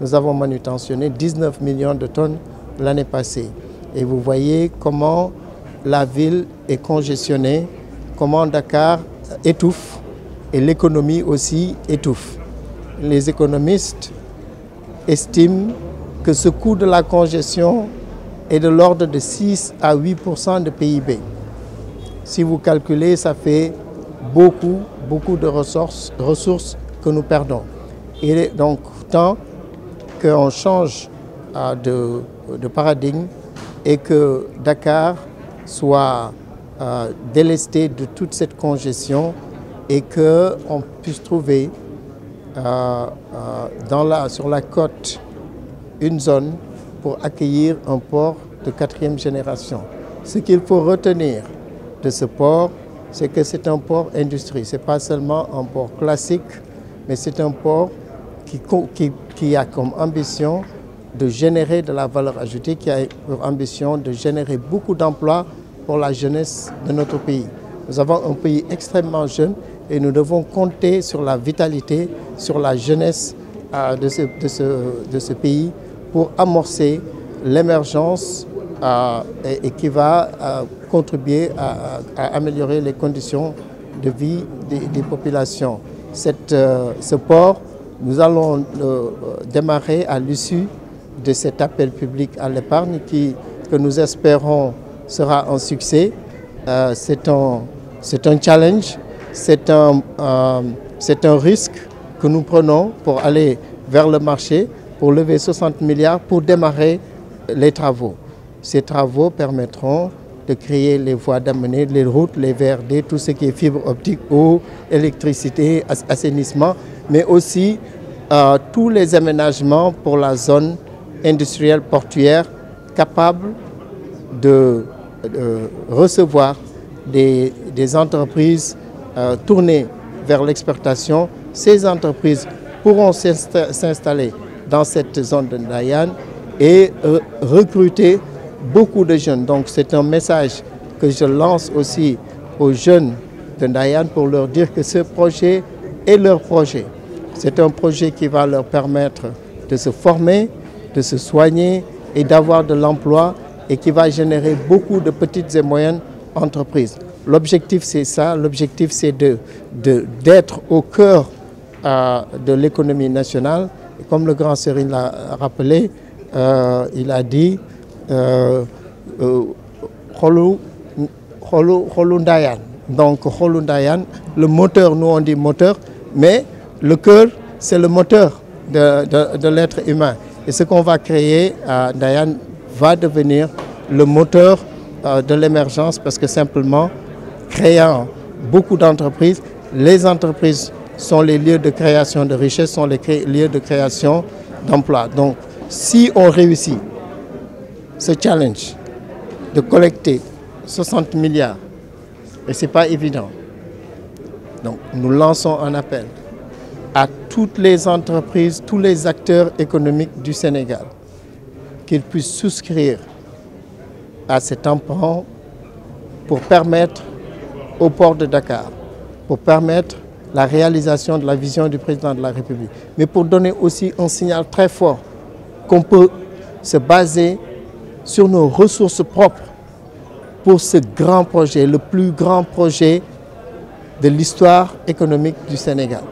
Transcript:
nous avons manutentionné 19 millions de tonnes l'année passée. Et vous voyez comment la ville est congestionnée, comment Dakar étouffe et l'économie aussi étouffe. Les économistes estiment que ce coût de la congestion est de l'ordre de 6 à 8% de PIB. Si vous calculez, ça fait beaucoup, beaucoup de ressources, ressources que nous perdons. Il est donc temps qu'on change euh, de, paradigme et que Dakar soit euh, délesté de toute cette congestion et qu'on puisse trouver euh, sur la côte une zone pour accueillir un port de quatrième génération. Ce qu'il faut retenir de ce port, c'est que c'est un port industrie. Ce n'est pas seulement un port classique, mais c'est un port qui, qui, a comme ambition de générer de la valeur ajoutée, qui a pour ambition de générer beaucoup d'emplois pour la jeunesse de notre pays. Nous avons un pays extrêmement jeune et nous devons compter sur la vitalité, sur la jeunesse euh, de, ce, de, ce, de, ce, pays pour amorcer l'émergence euh, et, qui va euh, contribuer à, améliorer les conditions de vie des, populations. Ce port, nous allons euh, démarrer à l'issue de cet appel public à l'épargne que nous espérons sera un succès. Euh, c'est un, challenge, c'est un, un risque que nous prenons pour aller vers le marché, pour lever 60 milliards, pour démarrer les travaux. Ces travaux permettront de créer les voies d'amener, les routes, les VRD, tout ce qui est fibre optique, eau, électricité, assainissement, mais aussi euh, tous les aménagements pour la zone industrielle portuaire capable de, recevoir des, entreprises euh, tournées vers l'exportation. Ces entreprises pourront s'installer dans cette zone de Ndayan et euh, recruter beaucoup de jeunes. Donc c'est un message que je lance aussi aux jeunes de Ndayan pour leur dire que ce projet est leur projet. C'est un projet qui va leur permettre de se former, de se soigner et d'avoir de l'emploi et qui va générer beaucoup de petites et moyennes entreprises. L'objectif c'est ça, l'objectif c'est de, de, d'être au cœur euh, de l'économie nationale. Comme le grand Serigne l'a rappelé, euh, il a dit xolu Ndayane donc xolu Ndayane le moteur nous on dit moteur mais le cœur c'est le moteur de de l'être humain. Et ce qu'on va créer à va devenir le moteur euh, de l'émergence parce que simplement créant beaucoup d'entreprises les entreprises sont les lieux de création de richesse sont les lieux de création d'emploi donc si on réussit ce challenge de collecter 60 milliards et c'est pas évident. Donc nous lançons un appel à toutes les entreprises tous les acteurs économiques du Sénégal qu'ils puissent souscrire à cet emprunt pour permettre au port de Dakar pour permettre la réalisation de la vision du président de la République mais pour donner aussi un signal très fort qu'on peut se baser sur nos ressources propres pour ce grand projet, le plus grand projet de l'histoire économique du Sénégal.